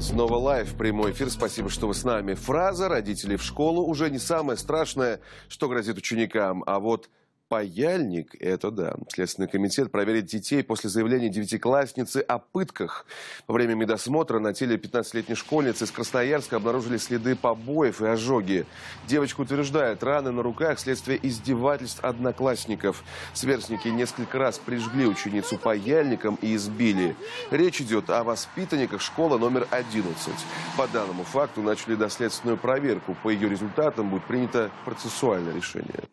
Снова live, прямой эфир. Спасибо, что вы с нами. Фраза «родители в школу» уже не самое страшное, что грозит ученикам. А вот Паяльник – это да. Следственный комитет проверит детей после заявления девятиклассницы о пытках. Во время медосмотра на теле 15-летней школьницы из Красноярска обнаружили следы побоев и ожоги. Девочка утверждает, раны на руках – следствие издевательств одноклассников. Сверстники несколько раз прижгли ученицу паяльником и избили. Речь идет о воспитанниках школы номер 11. По данному факту начали доследственную проверку. По ее результатам будет принято процессуальное решение.